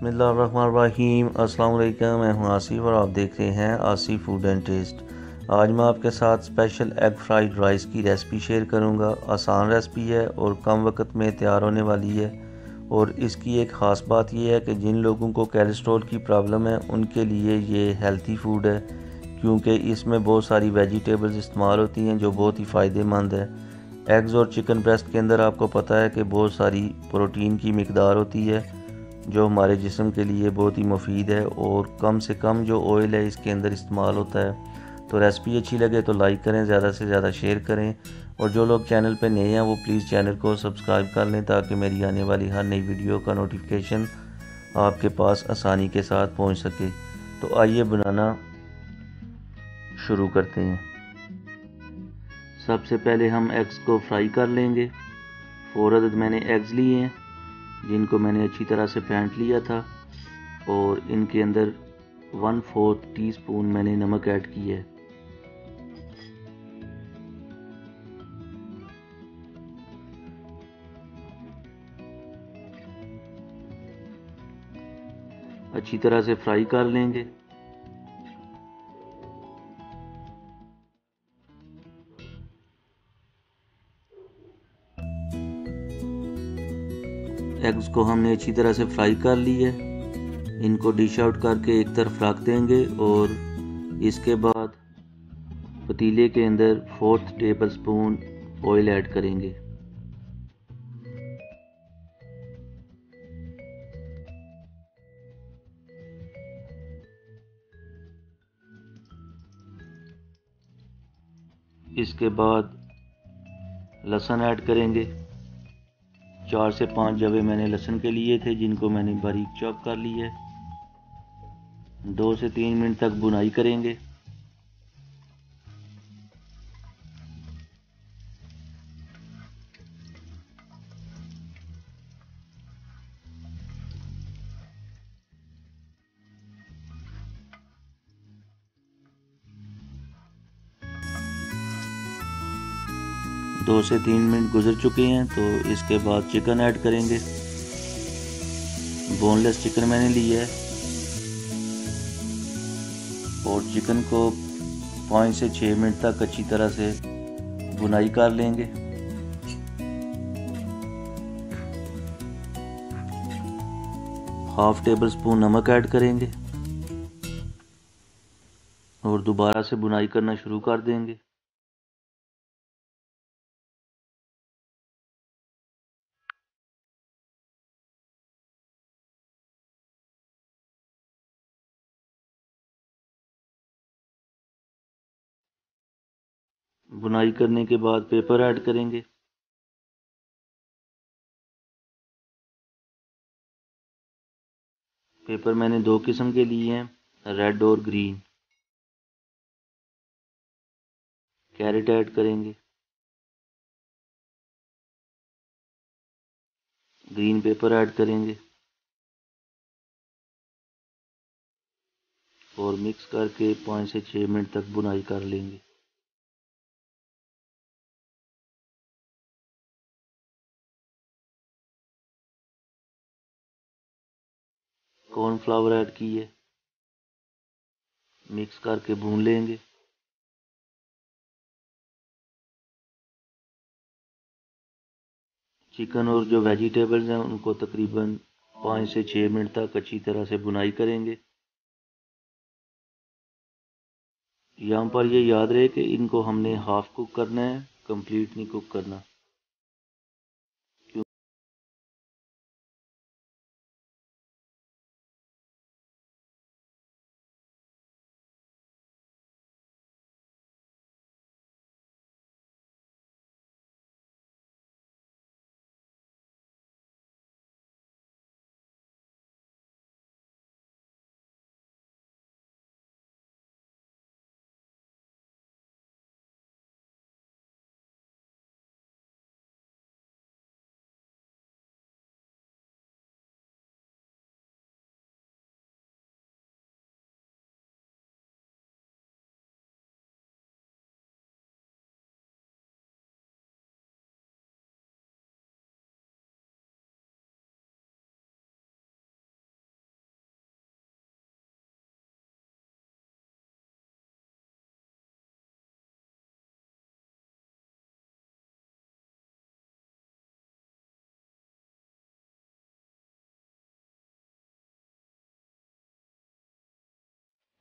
बिसमीम वालेकुम, मैं हूँ आसिफ और आप देख रहे हैं आसिफ फ़ूड एंड टेस्ट आज मैं आपके साथ स्पेशल एग फ्राइड राइस की रेसिपी शेयर करूँगा। आसान रेसिपी है और कम वक्त में तैयार होने वाली है। और इसकी एक ख़ास बात यह है कि जिन लोगों को कैलेस्ट्रॉल की प्रॉब्लम है, उनके लिए ये हेल्थी फ़ूड है। क्योंकि इसमें बहुत सारी वेजिटेबल्स इस्तेमाल होती हैं जो बहुत ही फ़ायदेमंद है। एग्ज़ और चिकन ब्रेस्ट के अंदर आपको पता है कि बहुत सारी प्रोटीन की मकदार होती है। जो हमारे जिसम के लिए बहुत ही मुफीद है और कम से कम जो ऑयल है इसके अंदर इस्तेमाल होता है। तो रेसिपी अच्छी लगे तो लाइक करें, ज़्यादा से ज़्यादा शेयर करें। और जो लोग चैनल पर नए हैं, वो प्लीज़ चैनल को सब्सक्राइब कर लें ताकि मेरी आने वाली हर नई वीडियो का नोटिफिकेशन आपके पास आसानी के साथ पहुँच सके। तो आइए बनाना शुरू करते हैं। सबसे पहले हम एग्स को फ्राई कर लेंगे। फोर मैंने एग्स लिए हैं। जिनको मैंने अच्छी तरह से फेंट लिया था और इनके अंदर वन फोर्थ टी स्पून मैंने नमक ऐड किया है। अच्छी तरह से फ्राई कर लेंगे। एग्स को हमने अच्छी तरह से फ्राई कर ली है। इनको डिश आउट करके एक तरफ़ रख देंगे और इसके बाद पतीले के अंदर fourth tablespoon oil add करेंगे। इसके बाद लहसुन ऐड करेंगे। चार से पाँच जवे मैंने लहसुन के लिए थे, जिनको मैंने बारीक चॉप कर लिया है। दो से तीन मिनट तक बुनाई करेंगे। दो से तीन मिनट गुजर चुके हैं तो इसके बाद चिकन ऐड करेंगे। बोनलेस चिकन मैंने लिया है। और चिकन को पाँच से छः मिनट तक अच्छी तरह से बुनाई कर लेंगे। हाफ़ टेबल स्पून नमक ऐड करेंगे। और दोबारा से बुनाई करना शुरू कर देंगे। बुनाई करने के बाद पेपर ऐड करेंगे। पेपर मैंने दो किस्म के लिए हैं रेड और ग्रीन कैरेट ऐड करेंगे। ग्रीन पेपर ऐड करेंगे। और मिक्स करके पाँच से छः मिनट तक बुनाई कर लेंगे। कॉर्नफ्लावर ऐड किए मिक्स करके भून लेंगे। चिकन और जो वेजिटेबल्स हैं, उनको तकरीबन पाँच से छः मिनट तक अच्छी तरह से बुनाई करेंगे। यहाँ पर ये याद रहे कि इनको हमने हाफ़ कुक करना है कंप्लीट नहीं कुक करना।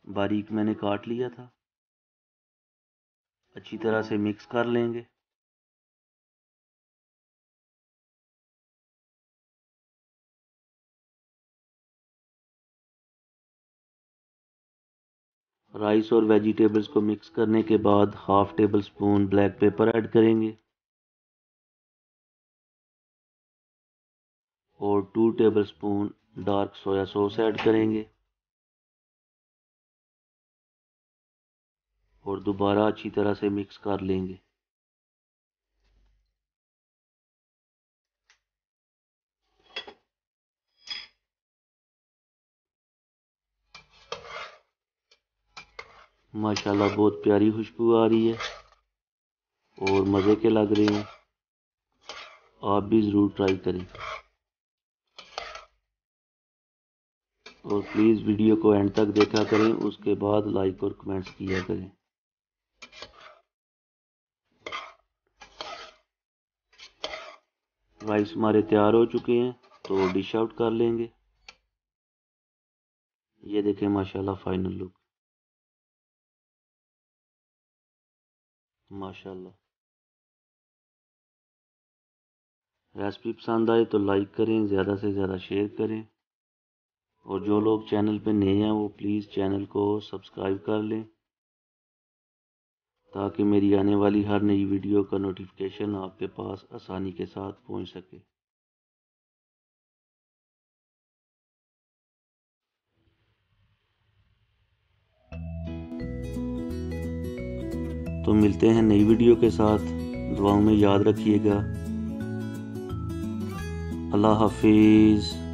बारीक मैंने काट लिया था। अच्छी तरह से मिक्स कर लेंगे। राइस और वेजिटेबल्स को मिक्स करने के बाद half tablespoon black pepper add करेंगे। और two tablespoon dark soya sauce add करेंगे। और दोबारा अच्छी तरह से मिक्स कर लेंगे। माशाल्लाह बहुत प्यारी खुशबू आ रही है और मज़े के लग रहे हैं। आप भी ज़रूर ट्राई करें। और प्लीज़ वीडियो को एंड तक देखा करें, उसके बाद लाइक और कमेंट्स किया करें। राइस हमारे तैयार हो चुके हैं तो डिश आउट कर लेंगे। ये देखें, माशाल्लाह फाइनल लुक माशाल्लाह। रेसिपी पसंद आए तो लाइक करें, ज़्यादा से ज़्यादा शेयर करें। और जो लोग चैनल पे नए हैं, वो प्लीज़ चैनल को सब्सक्राइब कर लें। ताकि मेरी आने वाली हर नई वीडियो का नोटिफिकेशन आपके पास आसानी के साथ पहुँच सके। तो मिलते हैं नई वीडियो के साथ। दुआओं में याद रखिएगा। अल्लाह हाफिज़।